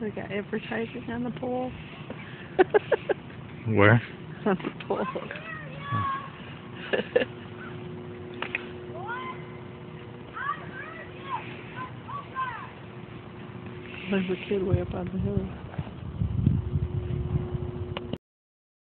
They got advertising on the pole. Where? on the pole. There's a kid way up on the hill.